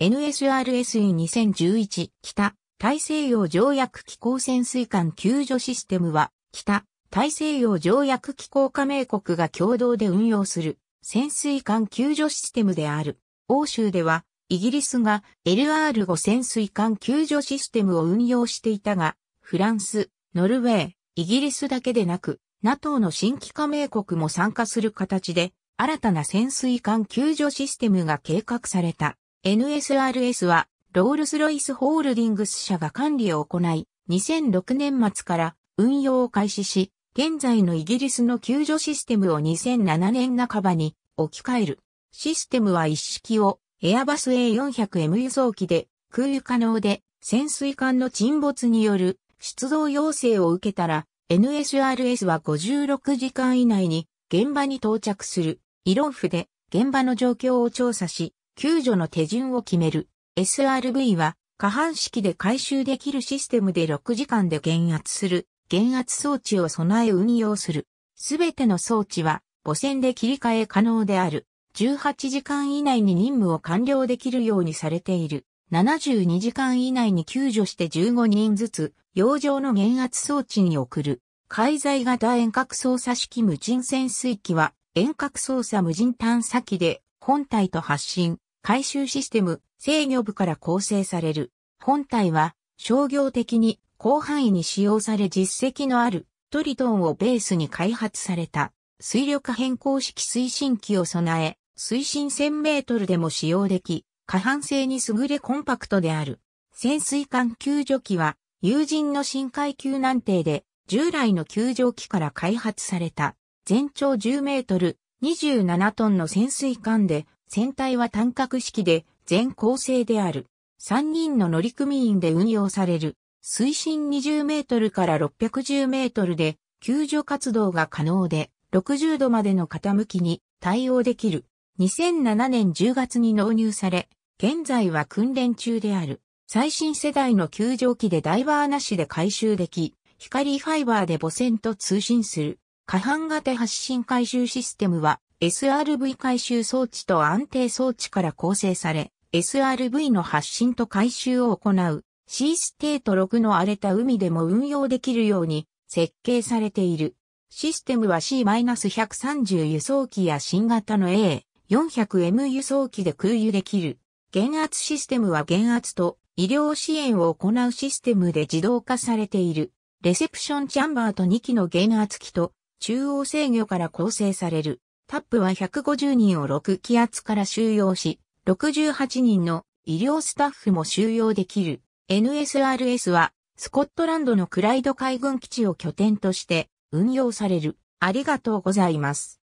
NSRSE2011 北大西洋条約機構潜水艦救助システムは北大西洋条約機構加盟国が共同で運用する潜水艦救助システムである。欧州ではイギリスが LR5 潜水艦救助システムを運用していたが、フランス、ノルウェー、イギリスだけでなく、NATO の新規加盟国も参加する形で、新たな潜水艦救助システムが計画された。NSRS は、ロールスロイスホールディングス社が管理を行い、2006年末から運用を開始し、現在のイギリスの救助システムを2007年半ばに置き換える。システムは一式をエアバス A400M 輸送機で空輸可能で潜水艦の沈没による出動要請を受けたら NSRS は56時間以内に現場に到着する。イロンフで現場の状況を調査し、救助の手順を決める。SRV は下半式で回収できるシステムで6時間で減圧する。減圧装置を備え運用する。すべての装置は母線で切り替え可能である。18時間以内に任務を完了できるようにされている。72時間以内に救助して15人ずつ、洋上の減圧装置に送る。海在型遠隔操作式無人潜水機は、遠隔操作無人探査機で、本体と発信、回収システム、制御部から構成される。本体は、商業的に広範囲に使用され実績のあるトリトンをベースに開発された水力変更式推進機を備え、水深1000メートルでも使用でき、過半性に優れコンパクトである。潜水艦救助機は、友人の深海救難艇で、従来の救助機から開発された。全長10メートル、27トンの潜水艦で、船体は単角式で、全構成である。3人の乗組員で運用される。水深20メートルから610メートルで、救助活動が可能で、60度までの傾きに対応できる。2007年10月に納入され、現在は訓練中である。最新世代の救助機でダイバーなしで回収でき、光ファイバーで母船と通信する。可搬型発進回収システムは SRV 回収装置と安定装置から構成され、SRV の発信と回収を行う C ステート6の荒れた海でも運用できるように設計されている。システムは C-130 輸送機や新型の A400M 輸送機で空輸できる。減圧システムは減圧と医療支援を行うシステムで自動化されている。レセプションチャンバーと2機の減圧機と中央制御から構成される。タップは150人を6気圧から収容し、68人の医療スタッフも収容できる。NSRS はスコットランドのクライド海軍基地を拠点として運用される。ありがとうございます。